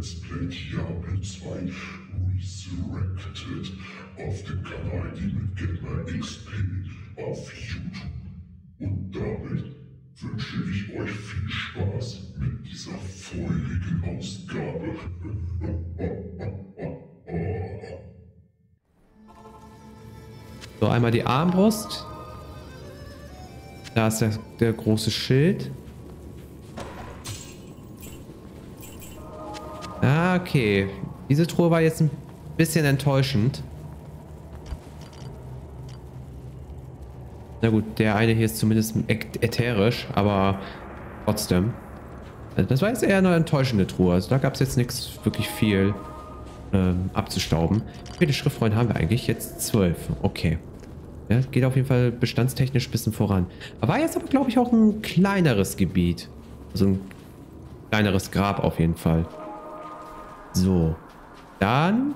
Play Diablo 2 Resurrected auf dem Kanal Demon Gamer XP auf YouTube. Und damit wünsche ich euch viel Spaß mit dieser feurigen Ausgabe. So, einmal die Armbrust. Da ist der, der große Schild. Ah, okay. Diese Truhe war jetzt ein bisschen enttäuschend. Na gut, der eine hier ist zumindest ätherisch, aber trotzdem. Also das war jetzt eher eine enttäuschende Truhe. Also da gab es jetzt nichts wirklich viel ähm, abzustauben. Wie viele Schriftrollen haben wir eigentlich? Jetzt zwölf. Okay. Ja, geht auf jeden Fall bestandstechnisch ein bisschen voran. war jetzt aber, glaube ich, auch ein kleineres Gebiet. Also ein kleineres Grab auf jeden Fall. So. Dann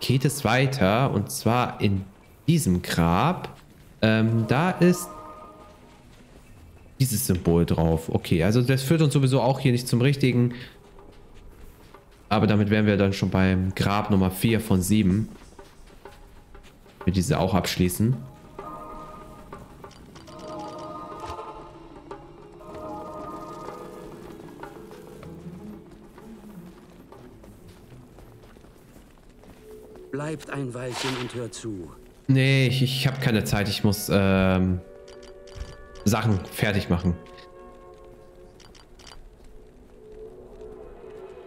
geht es weiter. Und zwar in diesem Grab. Ähm, da ist dieses Symbol drauf. Okay, also das führt uns sowieso auch hier nicht zum richtigen. Aber damit wären wir dann schon beim Grab Nummer 4 von 7. Wir diese auch abschließen. Bleibt ein Weilchen und hört zu. Nee, ich, ich habe keine Zeit. Ich muss ähm, Sachen fertig machen.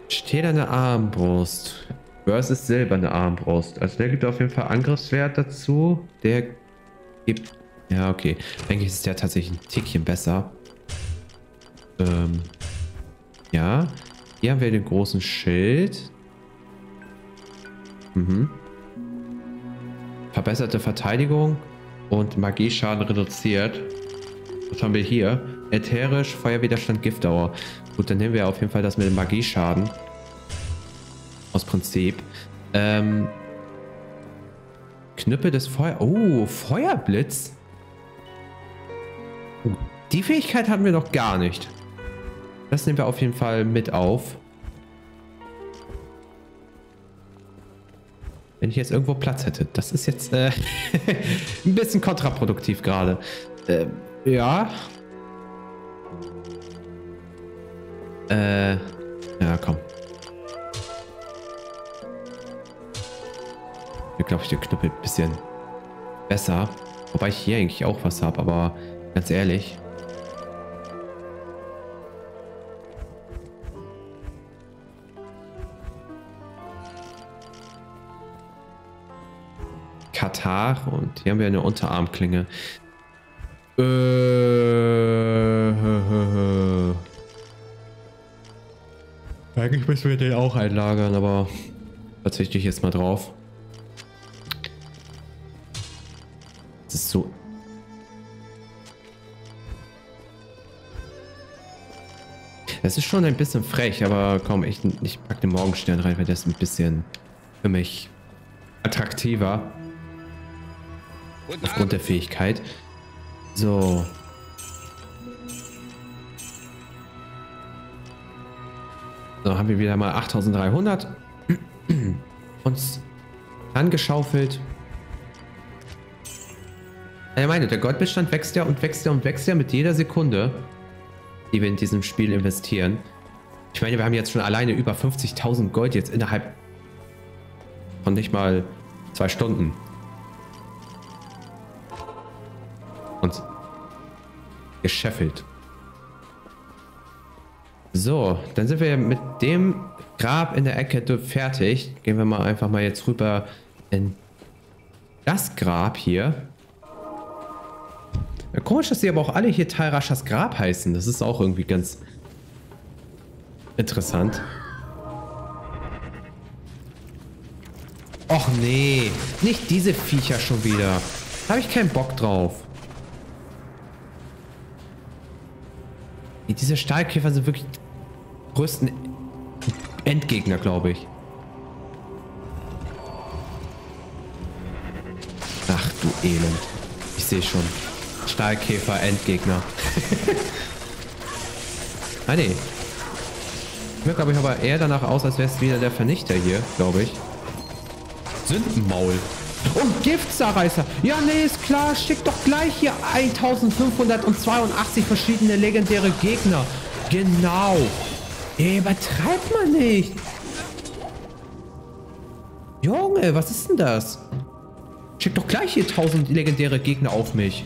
Stählerne Armbrust versus silberne Armbrust. Also der gibt auf jeden Fall Angriffswert dazu. Der gibt... Ja, okay. Denke ich, ist der tatsächlich ein Tickchen besser. Ähm, ja. Hier haben wir den großen Schild. Mhm. Verbesserte Verteidigung und Magieschaden reduziert. Was haben wir hier? Ätherisch, Feuerwiderstand, Giftdauer. Gut, dann nehmen wir auf jeden Fall das mit dem Magieschaden. Aus Prinzip. Ähm, Knüppel des Feuer... Oh, Feuerblitz. Die Fähigkeit hatten wir noch gar nicht. Das nehmen wir auf jeden Fall mit auf. Wenn ich jetzt irgendwo Platz hätte. Das ist jetzt äh, ein bisschen kontraproduktiv gerade. Äh, ja. Äh, ja, komm. Hier glaube ich, der Knüppel ein bisschen besser. Wobei ich hier eigentlich auch was habe, aber ganz ehrlich. Katar und hier haben wir eine Unterarmklinge. Äh, Eigentlich müssen wir den auch einlagern, aber verzichte ich jetzt mal drauf. Das ist so... Es ist schon ein bisschen frech, aber komm, ich, ich pack den Morgenstern rein, weil der ist ein bisschen für mich attraktiver. Aufgrund der Fähigkeit. So. So, haben wir wieder mal 8300 uns angeschaufelt. Ich meine, der Goldbestand wächst ja und wächst ja und wächst ja mit jeder Sekunde, die wir in diesem Spiel investieren. Ich meine, wir haben jetzt schon alleine über 50.000 Gold jetzt innerhalb von nicht mal zwei Stunden. Gescheffelt. So, dann sind wir mit dem Grab in der Ecke fertig. Gehen wir mal einfach mal jetzt rüber in das Grab hier. Ja, komisch, dass sie aber auch alle hier Talrashas Grab heißen. Das ist auch irgendwie ganz interessant. Och nee, nicht diese Viecher schon wieder. Da habe ich keinen Bock drauf. Diese Stahlkäfer sind wirklich größten Endgegner, glaube ich. Ach du Elend. Ich sehe schon. Stahlkäfer, Endgegner. ah nee. Mir glaube ich aber eher danach aus, als wäre es wieder der Vernichter hier, glaube ich. Sündenmaul. Oh, Giftzerreißer. Ja, nee, ist klar. Schick doch gleich hier 1582 verschiedene legendäre Gegner. Genau. Ey, übertreibt man nicht. Junge, was ist denn das? Schick doch gleich hier 1000 legendäre Gegner auf mich.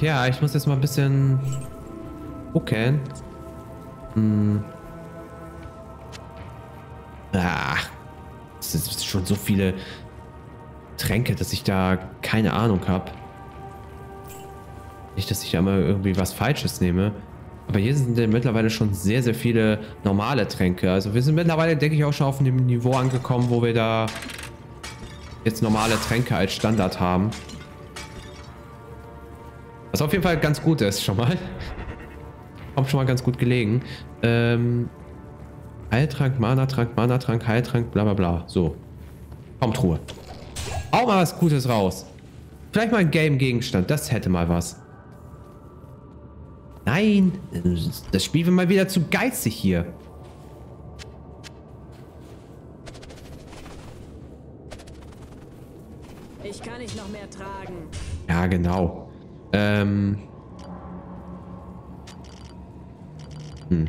Ja, ich muss jetzt mal ein bisschen gucken. Hm. Ach, es sind schon so viele Tränke, dass ich da keine Ahnung habe. Nicht, dass ich da mal irgendwie was Falsches nehme. Aber hier sind ja mittlerweile schon sehr, sehr viele normale Tränke. Also wir sind mittlerweile, denke ich, auch schon auf dem Niveau angekommen, wo wir da jetzt normale Tränke als Standard haben. Was auf jeden Fall ganz gut ist, schon mal. Kommt schon mal ganz gut gelegen. Ähm, Heiltrank, Mana-Trank, Mana-Trank, Heiltrank, bla bla bla. So. Kommt Ruhe. Auch mal was Gutes raus. Vielleicht mal ein Game-Gegenstand. Das hätte mal was. Nein. Das Spiel wird mal wieder zu geizig hier. Ich kann nicht noch mehr tragen. Ja, genau. Ähm. Hm.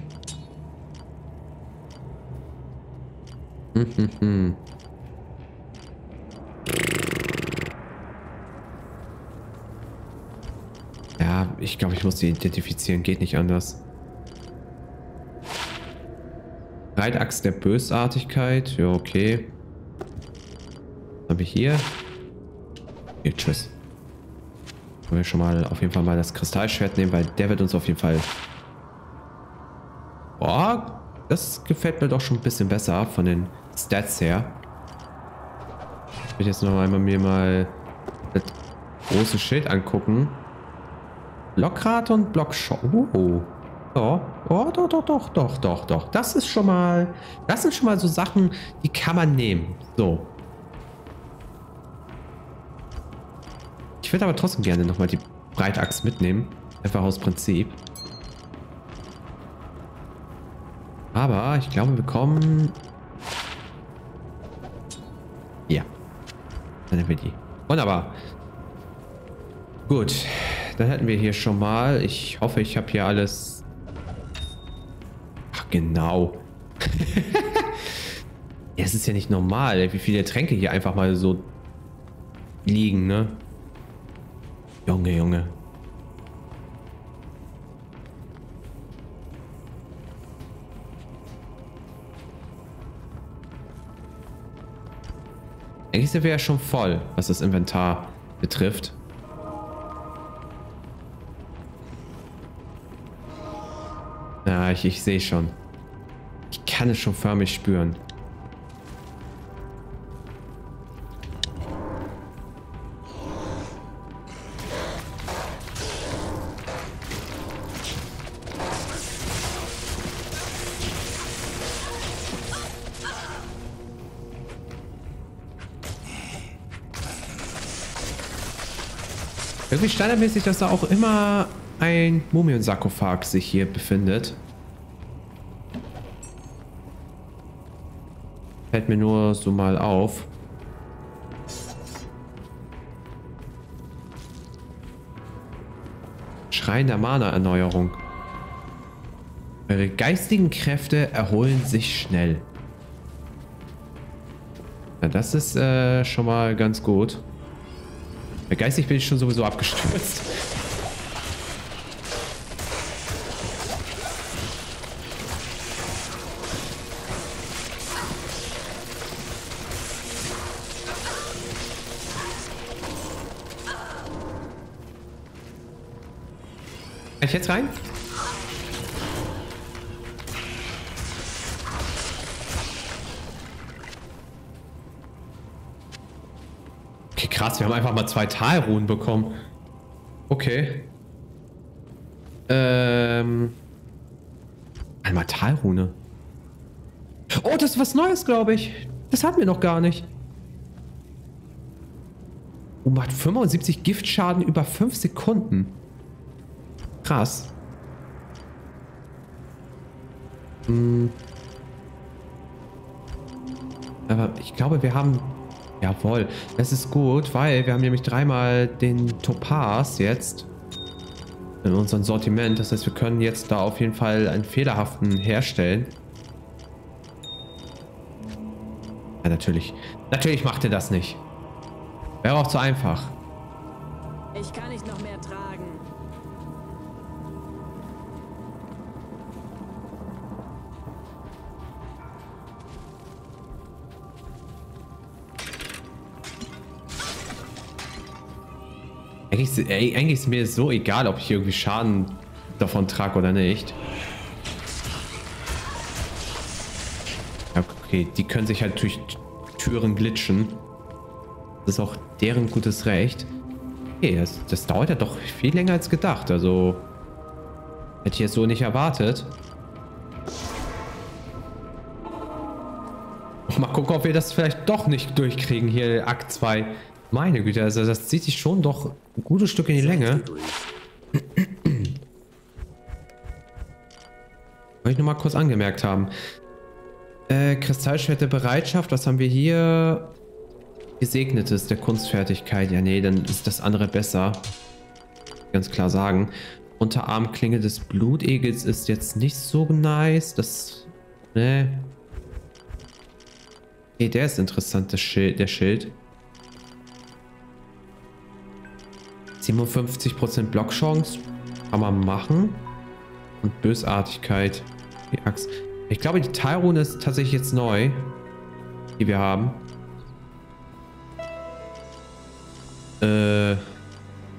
Hm, hm, hm. Ja, ich glaube, ich muss sie identifizieren. Geht nicht anders. Reitachs der Bösartigkeit. Ja, okay. Was habe ich hier? Hier, tschüss. Können wir schon mal auf jeden Fall mal das Kristallschwert nehmen, weil der wird uns auf jeden Fall... Boah, das gefällt mir doch schon ein bisschen besser von den Stats her. Ich will jetzt noch einmal mir mal das große Schild angucken. Blockrate und Blockshot. Oh. Oh, oh, doch, doch, doch, doch, doch, doch. Das ist schon mal, das sind schon mal so Sachen, die kann man nehmen. So. Würde aber trotzdem gerne nochmal die Breitachs mitnehmen. Einfach aus Prinzip. Aber ich glaube, wir kommen... Ja. Dann nehmen wir die. Wunderbar. Gut. Dann hätten wir hier schon mal... Ich hoffe, ich habe hier alles... Ach, genau. ja, es ist ja nicht normal, wie viele Tränke hier einfach mal so liegen, ne? Junge, Junge. Eigentlich sind wir ja schon voll, was das Inventar betrifft. Ja, ich, ich sehe schon. Ich kann es schon förmlich spüren. Irgendwie standardmäßig, dass da auch immer ein Mumiensarkophag sich hier befindet. Fällt mir nur so mal auf. Schrein der Mana-Erneuerung. Eure geistigen Kräfte erholen sich schnell. Ja, das ist äh, schon mal ganz gut. Geistig bin ich schon sowieso abgestürzt. Kann ich jetzt rein? Krass, wir haben einfach mal zwei Talruhen bekommen. Okay. Ähm. Einmal Talrune. Oh, das ist was Neues, glaube ich. Das hatten wir noch gar nicht. Oh, macht 75 Giftschaden über 5 Sekunden. Krass. Hm. Aber ich glaube, wir haben... Jawohl, das ist gut, weil wir haben nämlich dreimal den Topaz jetzt in unserem Sortiment. Das heißt, wir können jetzt da auf jeden Fall einen fehlerhaften herstellen. Ja, natürlich. Natürlich macht er das nicht. Wäre auch zu einfach. Eigentlich, eigentlich ist mir so egal, ob ich irgendwie Schaden davon trage oder nicht. Okay, die können sich halt durch Türen glitschen. Das ist auch deren gutes Recht. Okay, das, das dauert ja doch viel länger als gedacht. Also hätte ich jetzt so nicht erwartet. Mal gucken, ob wir das vielleicht doch nicht durchkriegen hier, Akt 2. Meine Güte, also das zieht sich schon doch ein gutes Stück in die Länge. Wollte ich nur mal kurz angemerkt haben. Äh, Kristallschwert Bereitschaft, was haben wir hier? Gesegnetes der Kunstfertigkeit. Ja, nee, dann ist das andere besser. Ganz klar sagen. Unterarmklinge des Blutegels ist jetzt nicht so nice. Das. Ne. Okay, der ist interessant, das Schild, der Schild. 57% Blockchance. Kann man machen. Und Bösartigkeit. Die Axt. Ich glaube, die Teilrune ist tatsächlich jetzt neu. Die wir haben. Äh.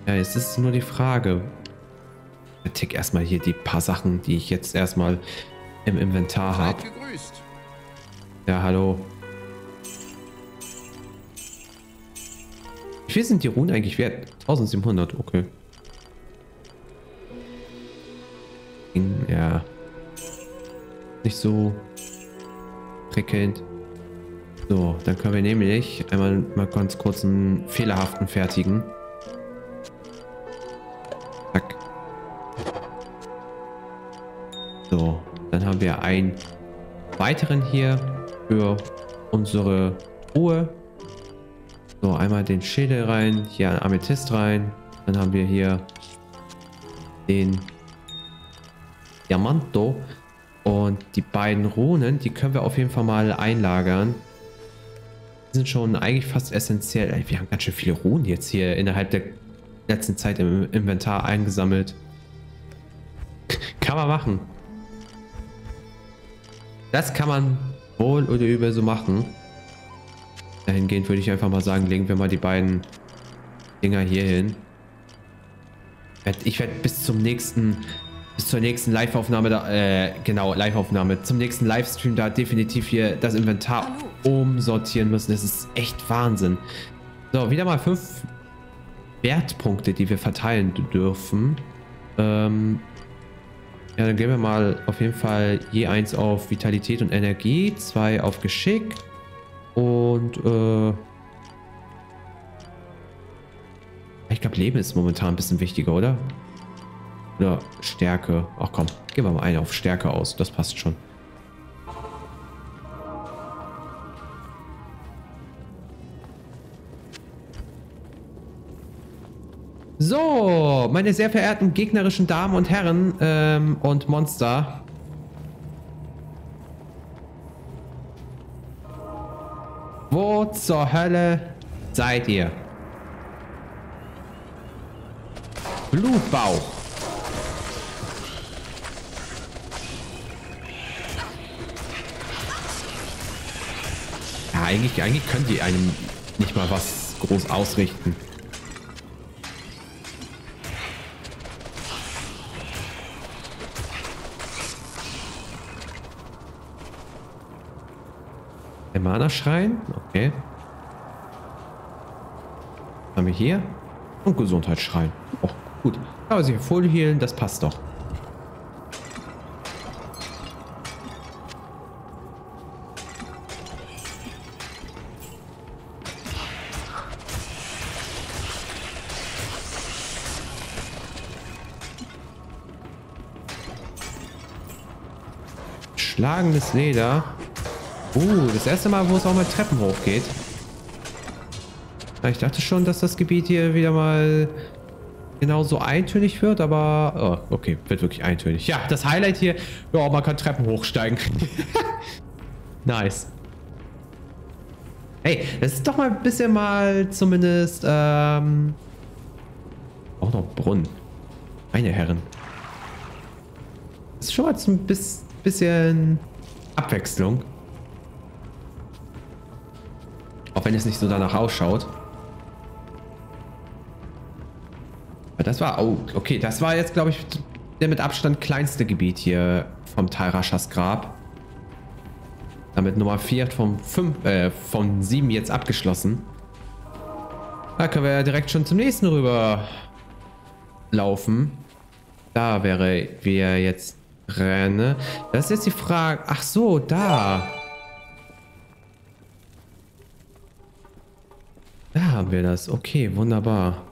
Ja, jetzt ist nur die Frage. Ich tick erstmal hier die paar Sachen, die ich jetzt erstmal im Inventar habe. Ja, hallo. Viel sind die Runen eigentlich wert? 1700, okay. Ja. Nicht so prickelnd. So, dann können wir nämlich einmal mal ganz kurz einen fehlerhaften fertigen. Zack. So, dann haben wir einen weiteren hier für unsere Ruhe. So, einmal den Schädel rein, hier ein Amethyst rein. Dann haben wir hier den Diamanto. Und die beiden Runen, die können wir auf jeden Fall mal einlagern. Die sind schon eigentlich fast essentiell. Wir haben ganz schön viele Runen jetzt hier innerhalb der letzten Zeit im Inventar eingesammelt. Kann man machen. Das kann man wohl oder übel so machen. Dahingehend würde ich einfach mal sagen, legen wir mal die beiden Dinger hier hin. Ich werde bis zum nächsten, bis zur nächsten Live-Aufnahme da, äh, genau, Live-Aufnahme, zum nächsten Livestream da definitiv hier das Inventar umsortieren müssen. Das ist echt Wahnsinn. So, wieder mal fünf Wertpunkte, die wir verteilen dürfen. Ähm, ja, dann gehen wir mal auf jeden Fall je eins auf Vitalität und Energie, zwei auf Geschick und äh, ich glaube Leben ist momentan ein bisschen wichtiger, oder? Oder Stärke. Ach komm, gehen wir mal einen auf Stärke aus, das passt schon. So, meine sehr verehrten gegnerischen Damen und Herren ähm, und Monster. Wo zur Hölle seid ihr? Blutbauch. Ja, eigentlich, eigentlich können die einem nicht mal was groß ausrichten. Schamanerschrein. Okay. Was haben wir hier? Und Gesundheitsschrein. Oh, gut. Aber sie voll healen, das passt doch. Schlagendes Leder. Uh, das erste Mal, wo es auch mal Treppen hochgeht. Ich dachte schon, dass das Gebiet hier wieder mal genauso eintönig wird, aber... Oh, okay, wird wirklich eintönig. Ja, das Highlight hier... Ja, man kann Treppen hochsteigen. nice. Hey, das ist doch mal ein bisschen mal zumindest... Ähm, auch noch Brunnen. Meine Herren. Das ist schon mal ein bisschen Abwechslung. Wenn es nicht so danach ausschaut. Aber das war... Oh, okay. Das war jetzt, glaube ich, der mit Abstand kleinste Gebiet hier vom Talrashas Grab. Damit Nummer 4 von 5, äh, von 7 jetzt abgeschlossen. Da können wir ja direkt schon zum nächsten rüber laufen. Da wäre wir jetzt renne. Das ist jetzt die Frage. Ach so, da. Da haben wir das. Okay, wunderbar.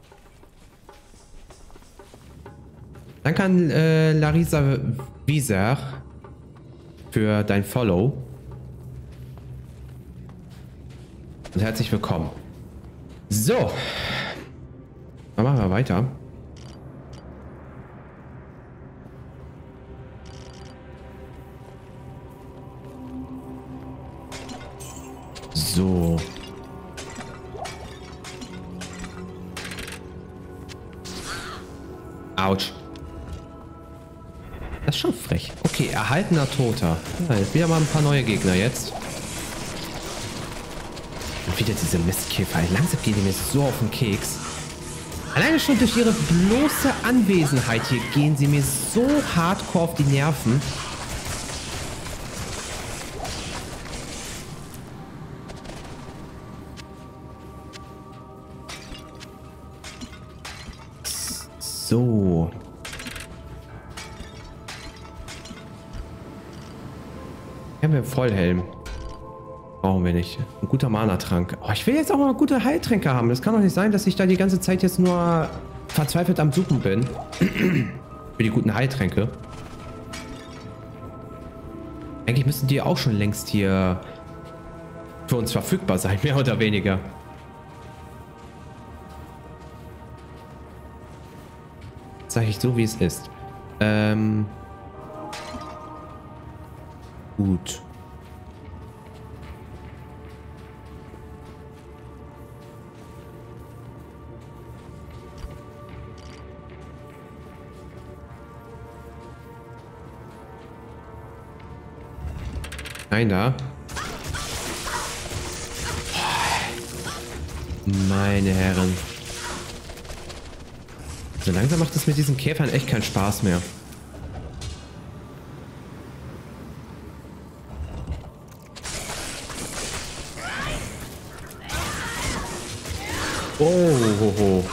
Danke an äh, Larisa Wieser für dein Follow. Und herzlich willkommen. So. Dann machen wir weiter. So. Autsch. Das ist schon frech. Okay, erhaltener Toter. Ja, jetzt wieder mal ein paar neue Gegner jetzt. Und wieder diese Mistkäfer. Langsam gehen die mir so auf den Keks. Alleine schon durch ihre bloße Anwesenheit hier gehen sie mir so hardcore auf die Nerven. Hier haben wir Vollhelm. Brauchen wir nicht. Ein guter Mana-Trank. Oh, ich will jetzt auch mal gute Heiltränke haben. Das kann doch nicht sein, dass ich da die ganze Zeit jetzt nur verzweifelt am Suchen bin. Für die guten Heiltränke. Eigentlich müssten die auch schon längst hier für uns verfügbar sein, mehr oder weniger. Sage ich so, wie es ist. Ähm. Gut. Nein, da. Meine Herren. So langsam macht es mit diesen Käfern echt keinen Spaß mehr. Oh, oh, oh.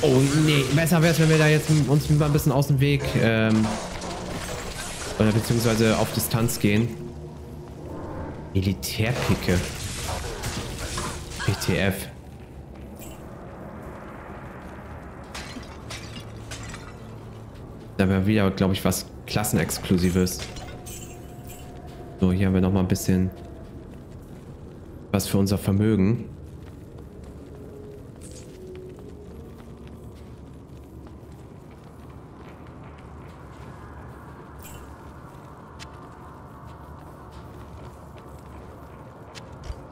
Oh, nee. Besser wäre es, wenn wir da jetzt uns mal ein bisschen aus dem Weg ähm, oder beziehungsweise auf Distanz gehen. Militärpicke. PTF. Da wäre wieder, glaube ich, was Klassenexklusives. So, hier haben wir nochmal ein bisschen was für unser Vermögen.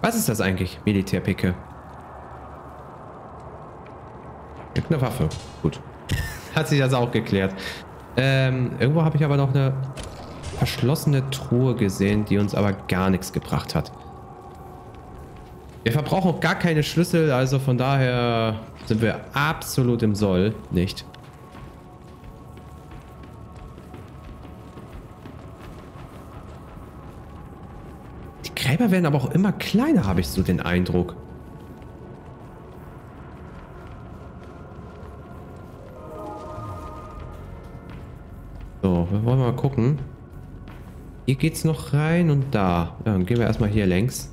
Was ist das eigentlich? Militärpicke. Eine Waffe. Gut. Hat sich das auch geklärt. Ähm, irgendwo habe ich aber noch eine verschlossene Truhe gesehen, die uns aber gar nichts gebracht hat. Wir verbrauchen auch gar keine Schlüssel, also von daher sind wir absolut im Soll, nicht? Gräber werden aber auch immer kleiner, habe ich so den Eindruck. So, wir wollen mal gucken. Hier geht's noch rein und da. Ja, dann gehen wir erstmal hier längs.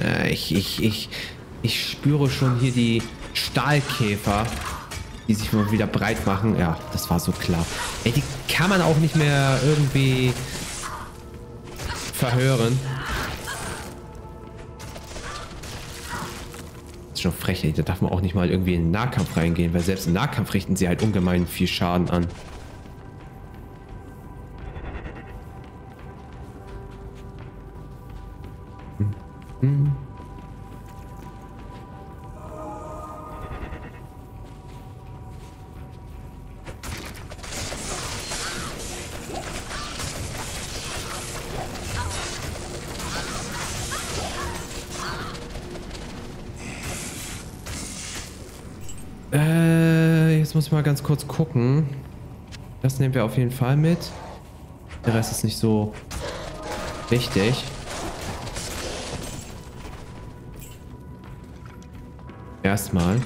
Äh, ich, ich, ich, ich spüre schon hier die Stahlkäfer. Die sich mal wieder breit machen. Ja, das war so klar. Ey, die kann man auch nicht mehr irgendwie verhören. Das ist schon frech, ey. Da darf man auch nicht mal irgendwie in den Nahkampf reingehen, weil selbst im Nahkampf richten sie halt ungemein viel Schaden an. Äh, jetzt muss mal ganz kurz gucken. Das nehmen wir auf jeden Fall mit. Der Rest ist nicht so wichtig. Erstmal.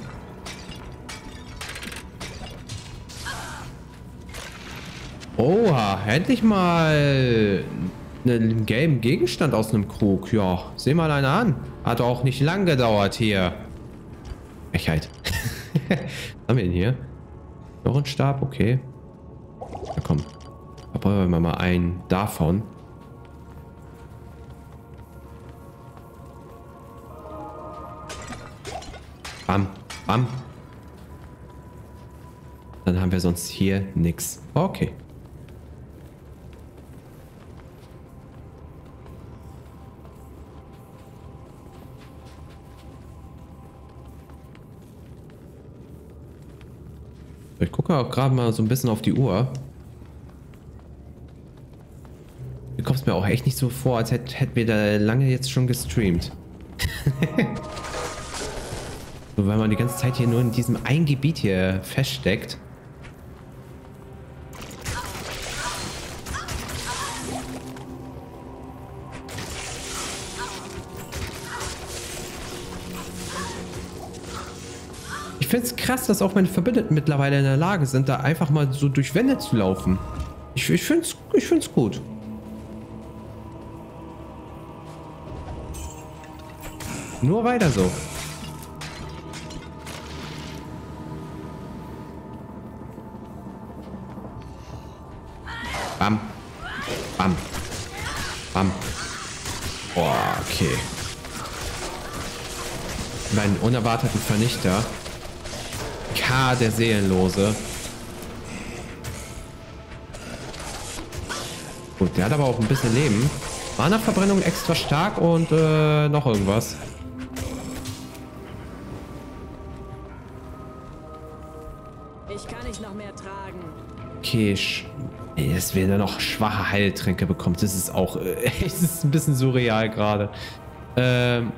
Oha, endlich mal einen gelben Gegenstand aus einem Krug. Ja, seh mal einer an. Hat auch nicht lang gedauert hier. Frechheit. Was haben wir denn hier? Noch ein Stab, okay. Na komm. Verbrauchen wir mal einen davon. Bam, bam. Dann haben wir sonst hier nichts. Okay. Ich gucke auch gerade mal so ein bisschen auf die Uhr. Du kommst mir auch echt nicht so vor, als hätten hätt wir da lange jetzt schon gestreamt. so, weil man die ganze Zeit hier nur in diesem einen Gebiet hier feststeckt. Finde es krass, dass auch meine Verbündeten mittlerweile in der Lage sind, da einfach mal so durch Wände zu laufen. Ich, ich finde es ich find's gut. Nur weiter so. Bam. Bam. Bam. Boah, okay. Meinen unerwarteten Vernichter. K, der Seelenlose. Gut, der hat aber auch ein bisschen Leben. Mana-Verbrennung extra stark und äh, noch irgendwas. Ich kann nicht noch mehr tragen. Okay, Ey, dass wir da noch schwache Heiltränke bekommt, das ist auch, äh, es ist ein bisschen surreal gerade. Ähm,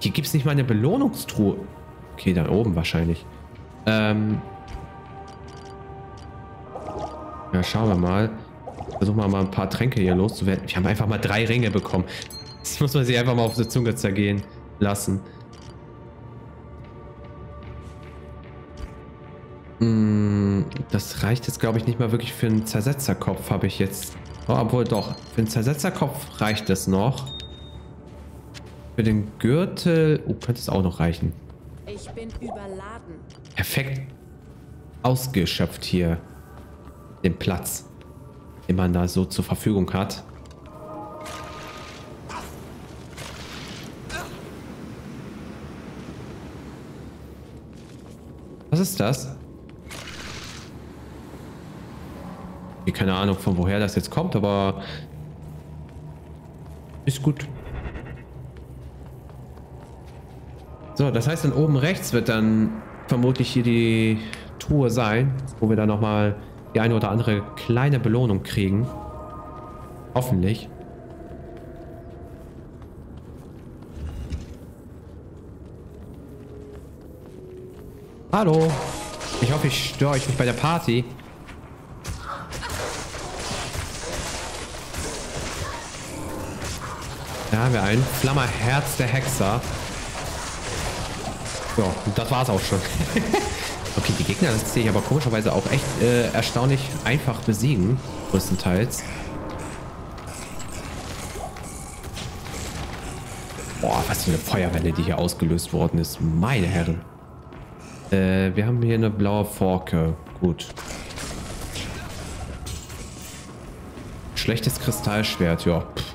hier gibt es nicht mal eine Belohnungstruhe. Okay, da oben wahrscheinlich. Ähm, ja, schauen wir mal. Versuchen wir mal ein paar Tränke hier loszuwerden. Wir haben einfach mal drei Ringe bekommen. Das muss man sich einfach mal auf die Zunge zergehen lassen. Mm, Das reicht jetzt, glaube ich, nicht mal wirklich für einen Zersetzerkopf, habe ich jetzt. Oh, obwohl doch, für einen Zersetzerkopf reicht es noch. Für den Gürtel... Oh, könnte es auch noch reichen. Ich bin überladen. Perfekt ausgeschöpft hier. Den Platz, den man da so zur Verfügung hat. Was ist das? Ich keine Ahnung, von woher das jetzt kommt, aber ist gut. So, das heißt, dann oben rechts wird dann vermutlich hier die Truhe sein, wo wir dann nochmal die eine oder andere kleine Belohnung kriegen. Hoffentlich. Hallo. Ich hoffe, ich störe euch nicht bei der Party. Da haben wir einen. Flammerherz der Hexer. Ja, das war's auch schon. okay, die Gegner sehe ich aber komischerweise auch echt äh, erstaunlich einfach besiegen. Größtenteils. Boah, was für eine Feuerwelle, die hier ausgelöst worden ist. Meine Herren. Äh, wir haben hier eine blaue Forke. Gut. Schlechtes Kristallschwert, ja. Pff.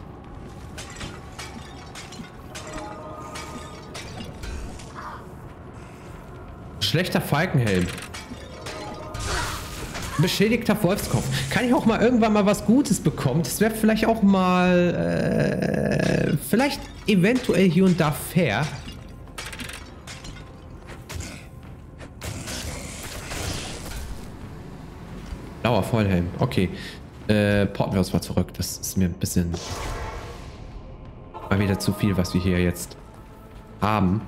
Schlechter Falkenhelm. Beschädigter Wolfskopf. Kann ich auch mal irgendwann mal was Gutes bekommen? Das wäre vielleicht auch mal... Äh, vielleicht eventuell hier und da fair. Blauer Vollhelm. Okay. Äh, porten wir uns mal zurück. Das ist mir ein bisschen... Mal wieder zu viel, was wir hier jetzt haben.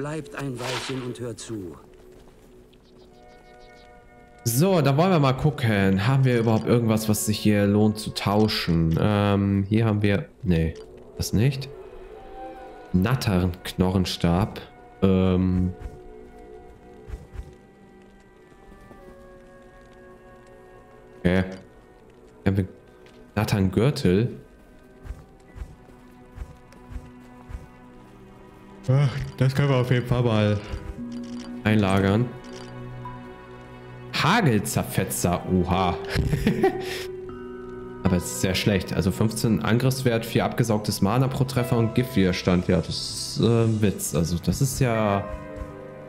Bleibt ein Weilchen und hört zu. So, da wollen wir mal gucken. Haben wir überhaupt irgendwas, was sich hier lohnt zu tauschen? Ähm, hier haben wir... Nee, das nicht. Nattern Knorrenstab. Ähm... Okay. Hier haben wir Nattern Gürtel. Das können wir auf jeden Fall mal einlagern. Hagelzerfetzer, oha. Aber es ist sehr schlecht. Also 15 Angriffswert, 4 abgesaugtes Mana pro Treffer und Giftwiderstand. Ja, das ist äh, ein Witz. Also das ist ja...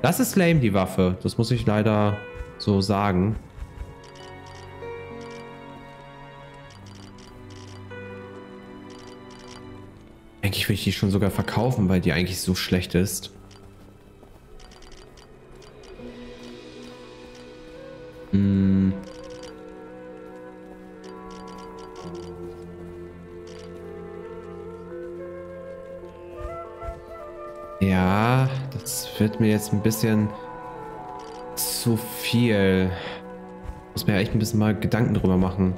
Das ist lame, die Waffe. Das muss ich leider so sagen. Will ich die schon sogar verkaufen, weil die eigentlich so schlecht ist. Hm. Ja, das wird mir jetzt ein bisschen zu viel. Muss mir echt ein bisschen mal Gedanken drüber machen.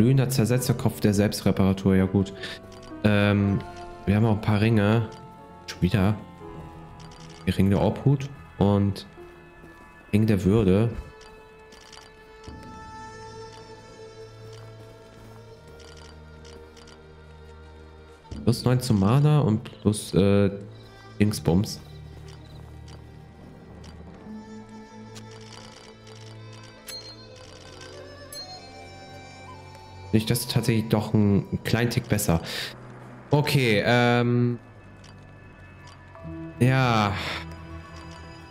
Glühender Zersetzerkopf der Selbstreparatur, ja gut. Ähm, wir haben auch ein paar Ringe. Schon wieder. Ring der Obhut und Ring der Würde. Plus 9 zum Mana und plus äh, Dingsbums. Nicht das ist tatsächlich doch ein, ein kleinen Tick besser. Okay, ähm. Ja.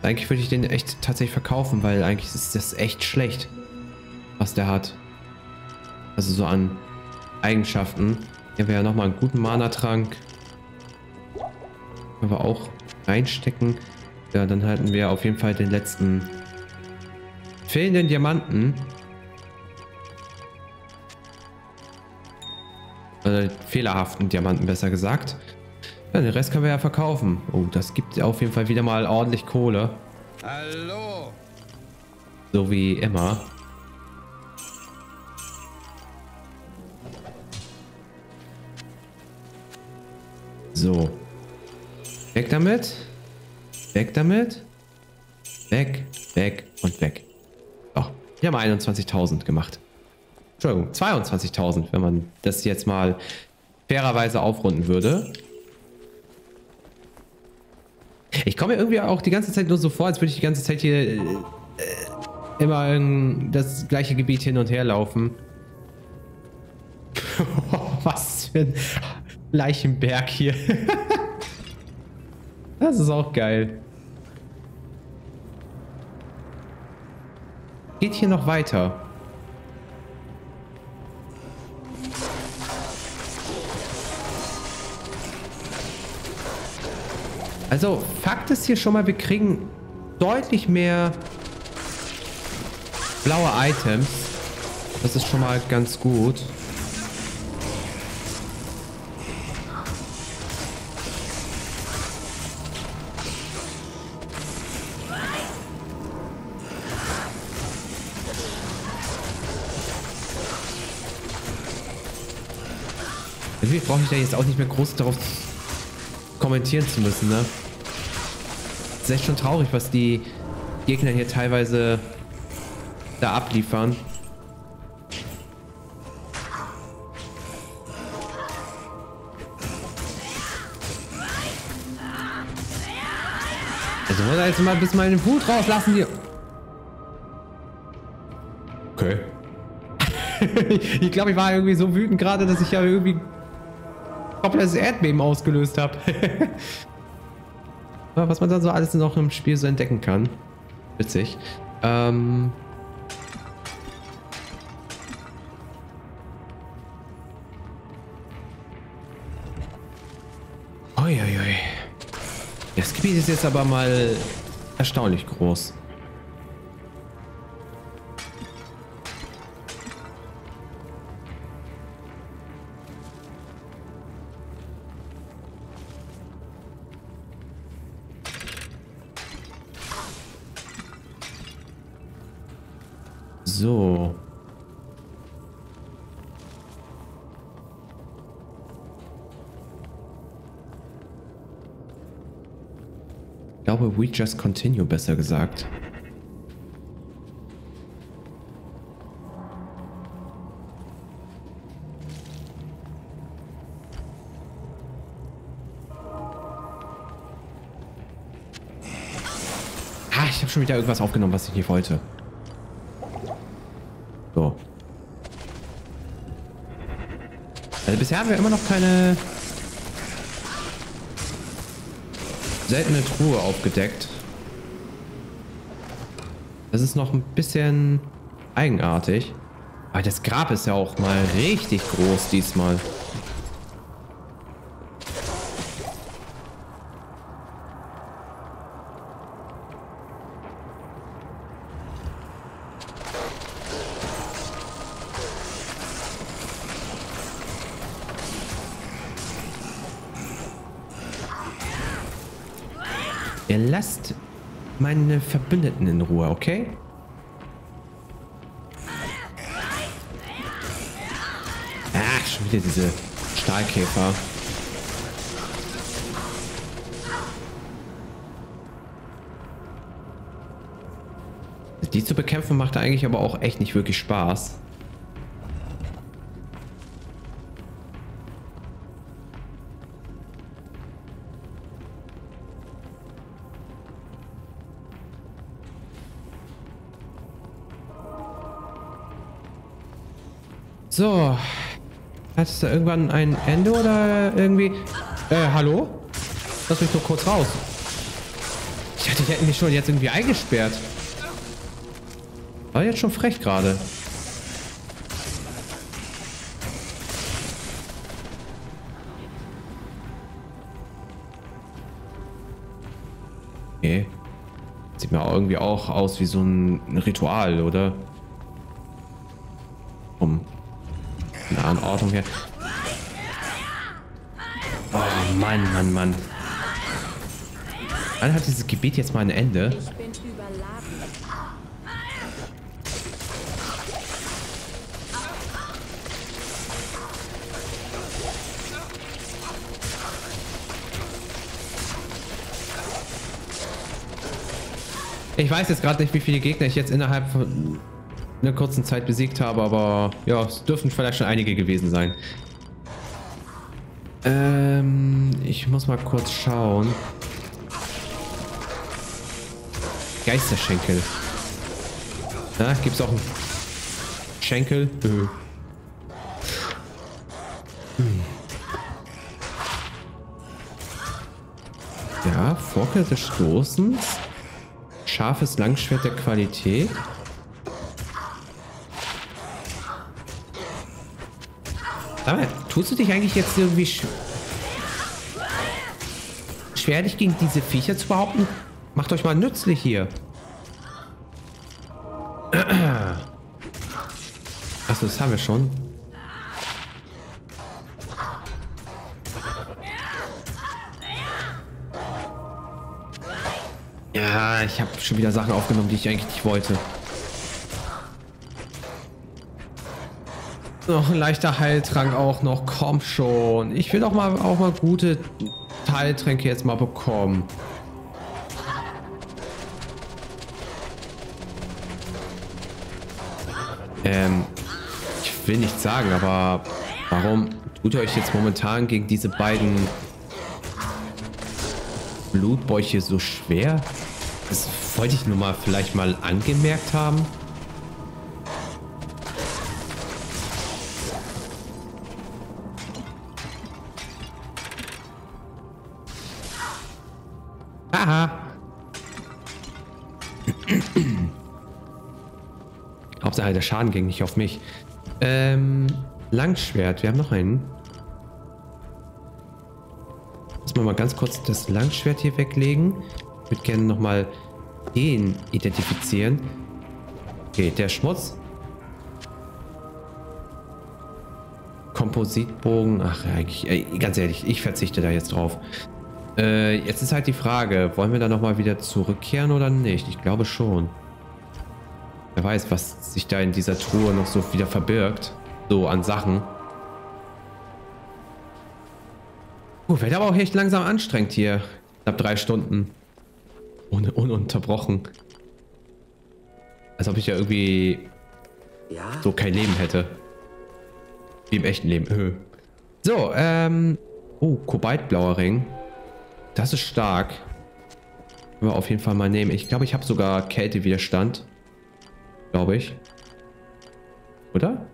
Eigentlich würde ich den echt tatsächlich verkaufen, weil eigentlich ist das echt schlecht, was der hat. Also so an Eigenschaften. Hier wir ja nochmal einen guten Mana-Trank. Können wir auch reinstecken. Ja, dann halten wir auf jeden Fall den letzten fehlenden Diamanten. Äh, fehlerhaften Diamanten besser gesagt. Ja, den Rest können wir ja verkaufen. Oh, das gibt auf jeden Fall wieder mal ordentlich Kohle. Hallo. So wie immer. So. Weg damit. Weg damit. Weg, weg und weg. So, wir haben 21.000 gemacht. Entschuldigung, 22.000, wenn man das jetzt mal fairerweise aufrunden würde. Ich komme mir irgendwie auch die ganze Zeit nur so vor, als würde ich die ganze Zeit hier äh, immer in das gleiche Gebiet hin und her laufen. Was für ein Leichenberg hier. das ist auch geil. Geht hier noch weiter? Also, Fakt ist hier schon mal, wir kriegen deutlich mehr blaue Items. Das ist schon mal ganz gut. Irgendwie brauche ich da jetzt auch nicht mehr groß darauf kommentieren zu müssen, ne? Ist echt schon traurig, was die Gegner hier teilweise da abliefern. Also wollen wir jetzt mal bis meinen Hut rauslassen hier. Okay. ich glaube, ich war irgendwie so wütend gerade, dass ich ja irgendwie komplettes Erdbeben ausgelöst habe. Was man dann so alles noch im Spiel so entdecken kann. Witzig. Ähm... Uiuiui. Das Gebiet ist jetzt aber mal erstaunlich groß. So. Ich glaube, we just continue, besser gesagt. Ah, ich habe schon wieder irgendwas aufgenommen, was ich nicht wollte. So. Also bisher haben wir immer noch keine seltene Truhe aufgedeckt. Das ist noch ein bisschen eigenartig. Aber das Grab ist ja auch mal richtig groß diesmal. Meine Verbündeten in Ruhe, okay? Ach, schon wieder diese Stahlkäfer. Die zu bekämpfen macht eigentlich aber auch echt nicht wirklich Spaß. So. Hat es da irgendwann ein Ende oder irgendwie... Äh, hallo? Lass mich doch kurz raus. Ich dachte, die hätten mich schon jetzt irgendwie eingesperrt. War jetzt schon frech gerade. Okay. Sieht mir irgendwie auch aus wie so ein Ritual, oder? Eine Anordnung her. Oh Mann, Mann, Mann. Wann hat dieses Gebiet jetzt mal ein Ende? Ich weiß jetzt gerade nicht, wie viele Gegner ich jetzt innerhalb von einer kurzen Zeit besiegt habe, aber ja, es dürften vielleicht schon einige gewesen sein. Ähm, ich muss mal kurz schauen. Geisterschenkel. Ja, gibt's auch einen Schenkel? Nö. Hm. Ja, Vorkehr des Stoßens. Scharfes Langschwert der Qualität. Aber tust du dich eigentlich jetzt irgendwie sch schwer, dich gegen diese Viecher zu behaupten? Macht euch mal nützlich hier. Achso, das haben wir schon. Ja, ich habe schon wieder Sachen aufgenommen, die ich eigentlich nicht wollte. Noch ein leichter Heiltrank auch noch. Komm schon. Ich will doch mal auch mal gute Heiltränke jetzt mal bekommen. Ähm, ich will nicht sagen, aber warum tut ihr euch jetzt momentan gegen diese beiden Blutbäuche so schwer? Das wollte ich nur mal vielleicht mal angemerkt haben. Hauptsache der Schaden ging nicht auf mich. Ähm, Langschwert. Wir haben noch einen. Lass mal mal ganz kurz das Langschwert hier weglegen. Ich würde gerne nochmal den identifizieren. Okay, der Schmutz. Kompositbogen. Ach, eigentlich, ganz ehrlich, ich verzichte da jetzt drauf. Äh, jetzt ist halt die Frage, wollen wir da nochmal wieder zurückkehren oder nicht? Ich glaube schon. Wer weiß, was sich da in dieser Truhe noch so wieder verbirgt. So an Sachen. Uh, wird aber auch echt langsam anstrengend hier. Knapp drei Stunden. Ohne ununterbrochen. Als ob ich ja irgendwie Ja? so kein Leben hätte. Wie im echten Leben. So, ähm. Oh, kobaltblauer Ring. Das ist stark. Können wir auf jeden Fall mal nehmen. Ich glaube, ich habe sogar Kältewiderstand. Glaube ich. Oder?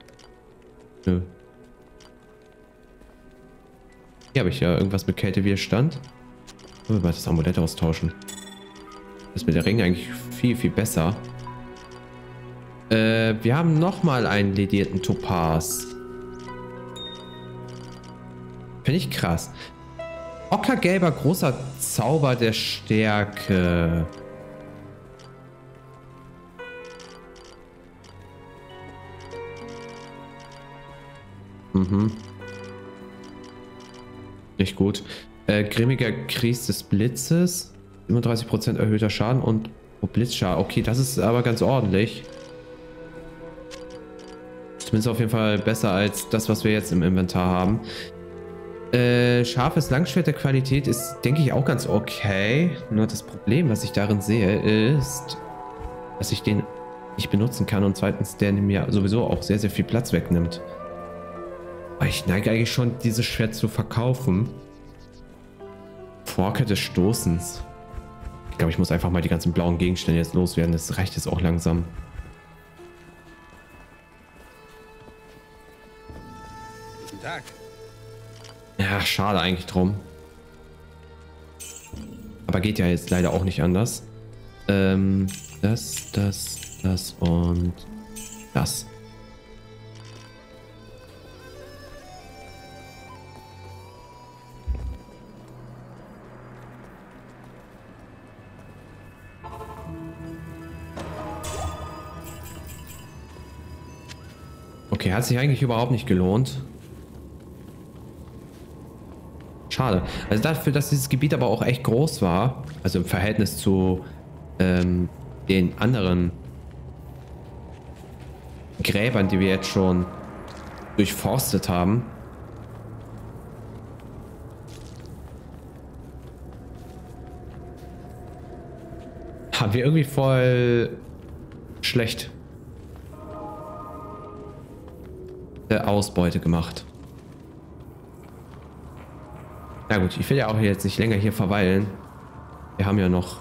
Nö. Hier habe ich ja irgendwas mit Kältewiderstand. Oh, mal das Amulett austauschen. Das ist mit der Ring eigentlich viel, viel besser. Äh, wir haben nochmal einen ledierten Topaz. Finde ich krass. Ockergelber großer Zauber der Stärke. Mhm. Nicht gut. Äh, grimmiger Kries des Blitzes. 37% erhöhter Schaden und oh, Blitzschaden. Okay, das ist aber ganz ordentlich. Zumindest auf jeden Fall besser als das, was wir jetzt im Inventar haben. Äh, scharfes Langschwert der Qualität ist, denke ich, auch ganz okay. Nur das Problem, was ich darin sehe, ist, dass ich den nicht benutzen kann und zweitens der mir sowieso auch sehr, sehr viel Platz wegnimmt. Aber ich neige eigentlich schon, dieses Schwert zu verkaufen. Vorke des Stoßens. Ich glaube, ich muss einfach mal die ganzen blauen Gegenstände jetzt loswerden. Das reicht jetzt auch langsam. Ja, schade eigentlich drum. Aber geht ja jetzt leider auch nicht anders. Ähm, das, das, das und das. Okay, hat sich eigentlich überhaupt nicht gelohnt. Schade. Also dafür, dass dieses Gebiet aber auch echt groß war, also im Verhältnis zu ähm, den anderen Gräbern, die wir jetzt schon durchforstet haben. Haben wir irgendwie voll schlecht äh, Ausbeute gemacht. Na gut, ich will ja auch jetzt nicht länger hier verweilen. Wir haben ja noch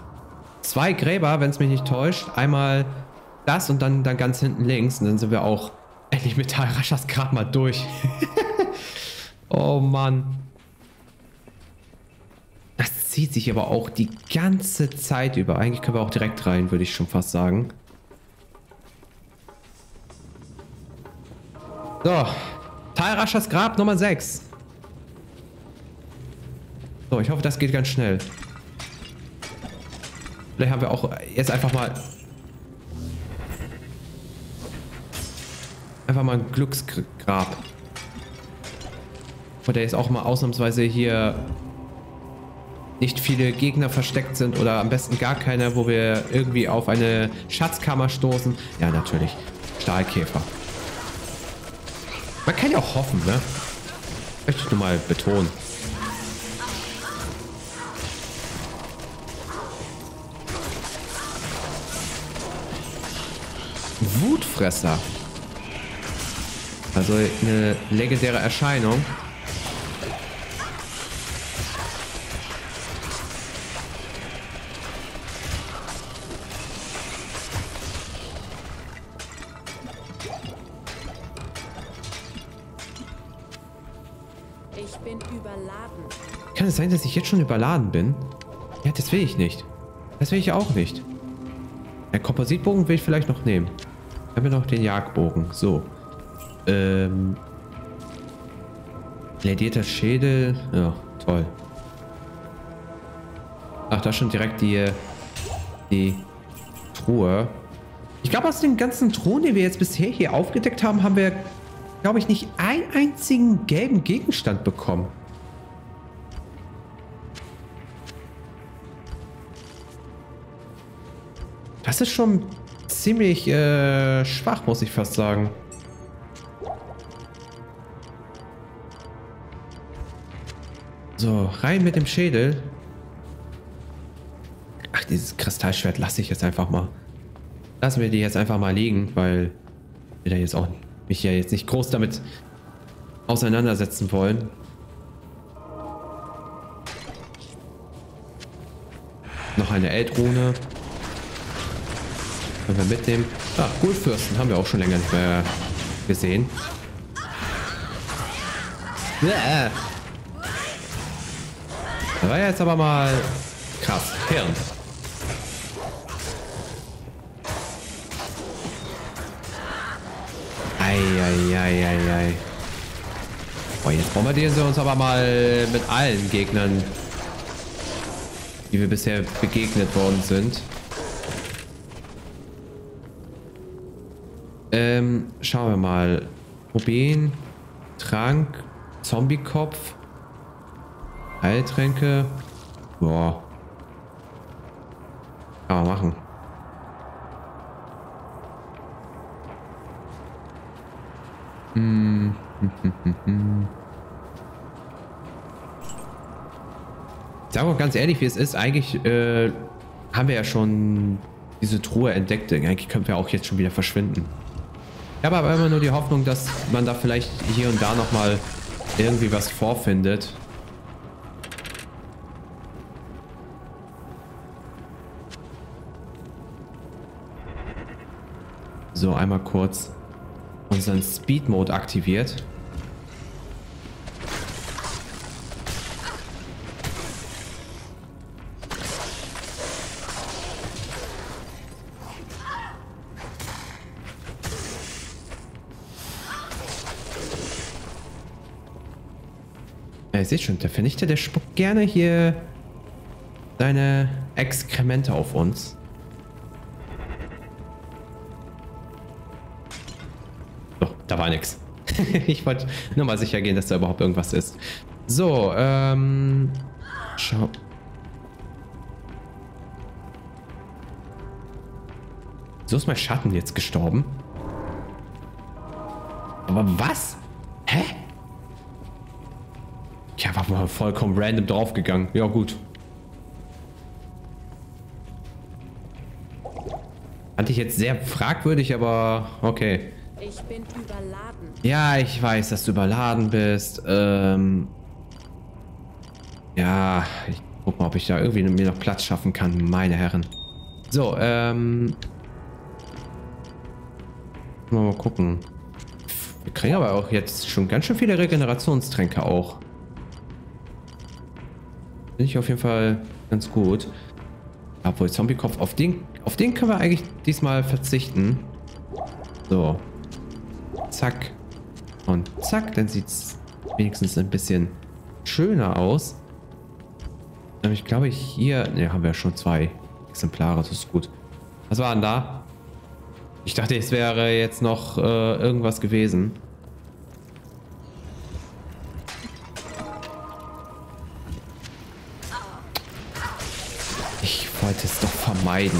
zwei Gräber, wenn es mich nicht täuscht. Einmal das und dann, dann ganz hinten links. Und dann sind wir auch endlich mit Raschas Grab mal durch. oh Mann. Das zieht sich aber auch die ganze Zeit über. Eigentlich können wir auch direkt rein, würde ich schon fast sagen. So. Talraschas Grab Nummer 6. So, ich hoffe, das geht ganz schnell. Vielleicht haben wir auch jetzt einfach mal... Einfach mal ein Glücksgrab. Wo der jetzt auch mal ausnahmsweise hier nicht viele Gegner versteckt sind oder am besten gar keine, wo wir irgendwie auf eine Schatzkammer stoßen. Ja, natürlich. Stahlkäfer. Man kann ja auch hoffen, ne? Möchte ich nur mal betonen. Wutfresser. Also eine legendäre Erscheinung. Kann es sein, dass ich jetzt schon überladen bin? Ja, das will ich nicht. Das will ich auch nicht. Der Kompositbogen will ich vielleicht noch nehmen. Haben wir noch den Jagdbogen. So. Ähm. Ledierter Schädel. Ja, toll. Ach, da schon direkt die, die Truhe. Ich glaube, aus den ganzen Truhen, die wir jetzt bisher hier aufgedeckt haben, haben wir, glaube ich, nicht einen einzigen gelben Gegenstand bekommen. Das ist schon ziemlich äh, schwach, muss ich fast sagen. So, rein mit dem Schädel. Ach, dieses Kristallschwert lasse ich jetzt einfach mal. Lassen wir die jetzt einfach mal liegen, weil wir da jetzt auch mich ja jetzt nicht groß damit auseinandersetzen wollen. Noch eine Eldrune. Können wir mitnehmen. Ah, Gulfürsten haben wir auch schon länger nicht mehr gesehen. Ja. Da war jetzt aber mal krass. Hirn. Eieieiei. Boah, jetzt bombardieren sie uns aber mal mit allen Gegnern, die wir bisher begegnet worden sind. Ähm, schauen wir mal. Rubin, Trank, Zombiekopf, Heiltränke. Boah. Kann man machen. Hm. Ich sage auch ganz ehrlich, wie es ist. Eigentlich äh, haben wir ja schon diese Truhe entdeckt. Eigentlich können wir auch jetzt schon wieder verschwinden. Ich habe aber immer nur die Hoffnung, dass man da vielleicht hier und da nochmal irgendwie was vorfindet. So, einmal kurz unseren Speed Mode aktiviert. Ja, ihr seht schon, der Vernichter, der spuckt gerne hier seine Exkremente auf uns. Da war nichts. ich wollte nur mal sicher gehen, dass da überhaupt irgendwas ist. So, ähm... Schau. So ist mein Schatten jetzt gestorben. Aber was? Hä? Mal vollkommen random draufgegangen. Ja, gut. Fand ich jetzt sehr fragwürdig, aber okay. Ich bin überladen. Ja, ich weiß, dass du überladen bist. Ähm ja, ich guck mal, ob ich da irgendwie mir noch Platz schaffen kann, meine Herren. So, ähm... Mal, mal gucken. Wir kriegen aber auch jetzt schon ganz schön viele Regenerationstränke auch. Finde ich auf jeden Fall ganz gut. Obwohl, Zombie-Kopf, auf den, auf den können wir eigentlich diesmal verzichten. So. Zack. Und zack, dann sieht es wenigstens ein bisschen schöner aus. Ich glaube, hier... Ne, haben wir schon zwei Exemplare. Das ist gut. Was war denn da? Ich dachte, es wäre jetzt noch äh, irgendwas gewesen. Wollte es doch vermeiden.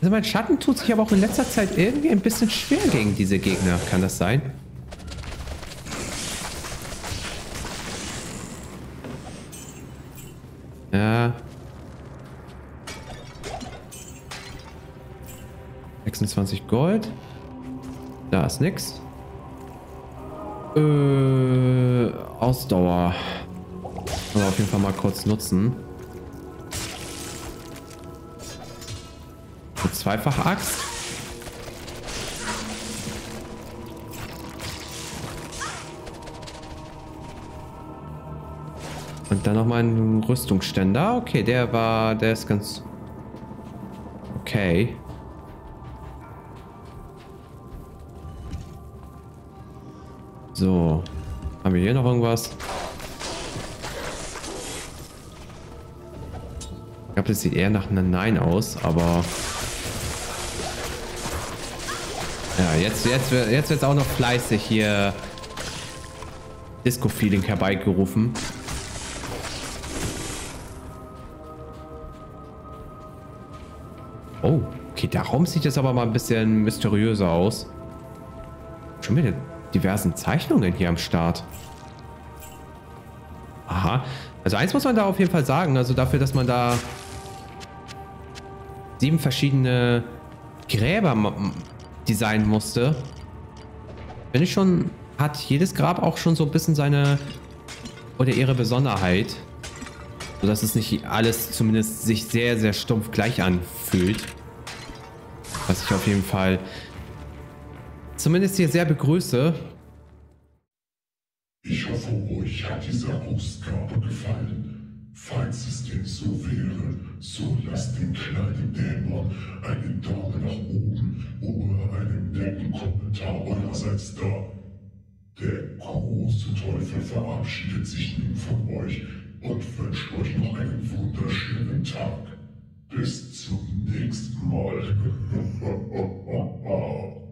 Also mein Schatten tut sich aber auch in letzter Zeit irgendwie ein bisschen schwer gegen diese Gegner. Kann das sein? Ja. 26 Gold. Da ist nix. Äh, Ausdauer. Aber auf jeden Fall mal kurz nutzen. Eine Zweifach-Axt. Und dann nochmal ein Rüstungsständer. Okay, der war, der ist ganz okay. So. Haben wir hier noch irgendwas? Ich glaube, das sieht eher nach einer Nein aus, aber... Ja, jetzt, jetzt, jetzt wird auch noch fleißig hier Disco-Feeling herbeigerufen. Oh, okay, der Raum sieht jetzt aber mal ein bisschen mysteriöser aus. Schon wieder diversen Zeichnungen hier am Start. Aha. Also eins muss man da auf jeden Fall sagen. Also dafür, dass man da sieben verschiedene Gräber designen musste, finde ich schon, hat jedes Grab auch schon so ein bisschen seine oder ihre Besonderheit. Sodass es nicht alles zumindest sich sehr, sehr stumpf gleich anfühlt. Was ich auf jeden Fall zumindest hier sehr begrüße. Ich hoffe, euch hat diese Ausgabe gefallen. Falls es denn so wäre, so lasst den kleinen Dämon einen Daumen nach oben oder einen netten Kommentar eurerseits da. Der große Teufel verabschiedet sich nun von euch und wünscht euch noch einen wunderschönen Tag. Bis zum nächsten Mal.